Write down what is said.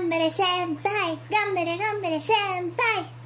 Gambere senpai, gambere gambere senpai.